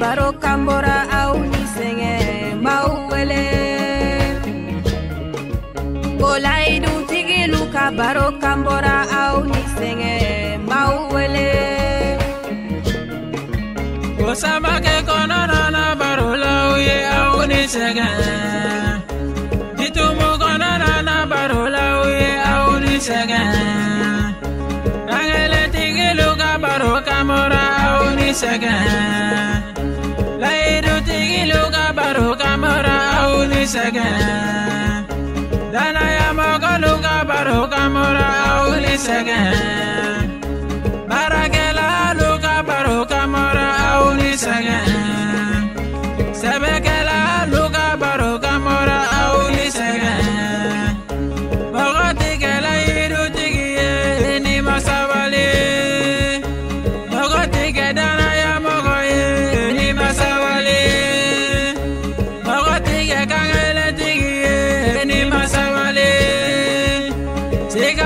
baro kan bɔra aw ni sɛgɛn m'aw wele kolayidu tigilu ka baro kan bɔra aw ni sɛgɛn wele ko samakɛ kɔnɔna na baro la u ye aw ni sɛgɛn jitumu kɔnɔna na baro la u ye aw ni sɛgɛn kangeletigilu ka baro kamɔra aw ni sɛgɛn layidutigilu ka baro kamɔra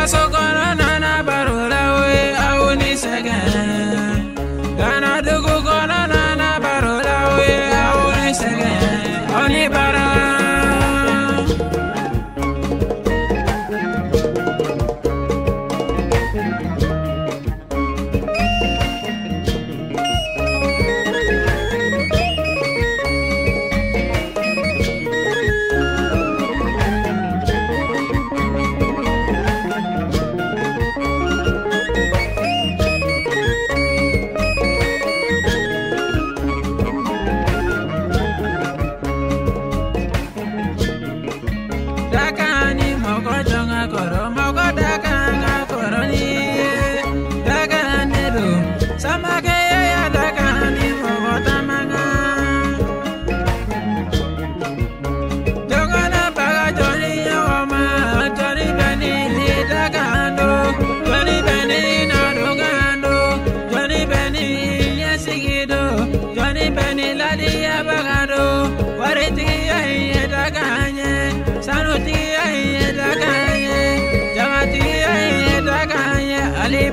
sikaso kɔnɔna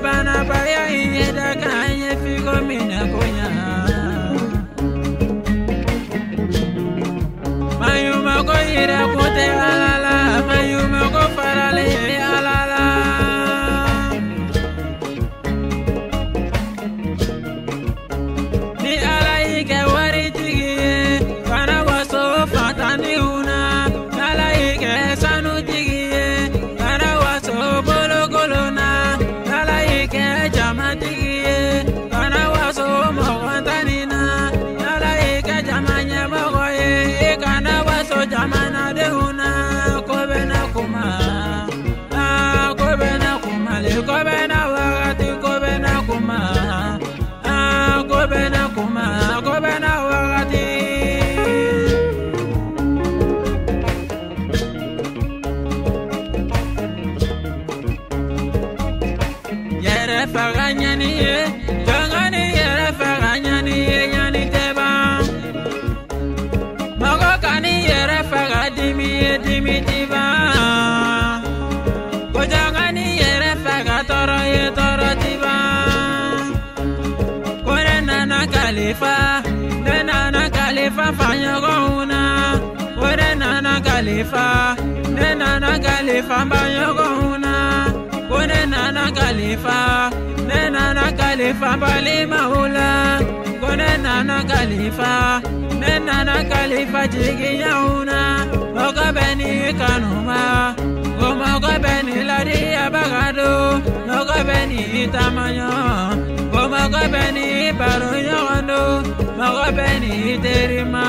ali banabaya ye dakan ye fiko minɛ koɲa mayuma ko yɛrɛ ko tɛ ala jamanadenw na nana kalifa ne nana kalifa faɲɔgɔnw na ko ne nana kalifa ne nana kalifa baɲɔgɔnw na ko ne nana kalifa ne nana kalifa balimaw la ko ne nana kalifa ne nana kalifa jigiɲɛw na mɔgɔ bɛ n'i kanu ma ko mɔgɔ bɛ n'i ladiyabaga do mɔgɔ bɛ ko mɔgɔ bɛ n'i baro ɲɔgɔn do mɔgɔ bɛ n'i terima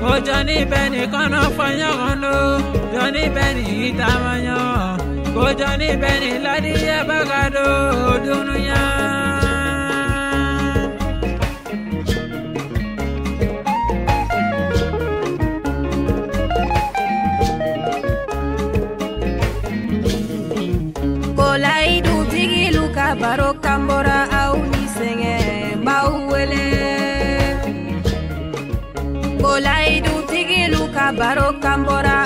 ko jɔnni bɛ n'i kɔnɔfɔ ɲɔgɔn do jɔnni bɛ n'i tamaɲɔgɔn ko jɔnni bɛ n'i ladiyabaga do dunuya. baro tigilu ka baro kambora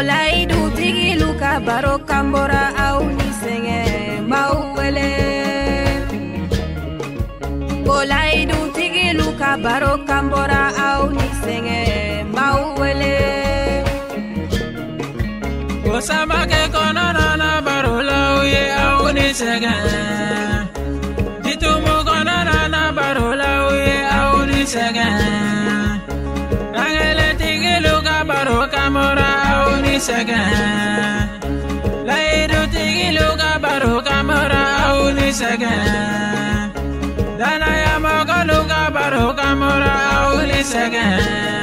kolayidu tigilu ka baro kambora aw ni sɛgɛn m'aw wele. Kolayidu tigilu ka baro kambora aw ni sɛgɛn m'aw wele. Ko sɛgɛn kɔnɔna na baro la u ye aw ni sɛgɛn rangeletigilu ka baro kamora aw ni sɛgɛn layidutigilu ka baro kamora aw ni sɛgɛn danayamɔgɔlu ka baro kamora aw ni sɛgɛn baarakɛlalu ka baro kamora aw ni sɛgɛn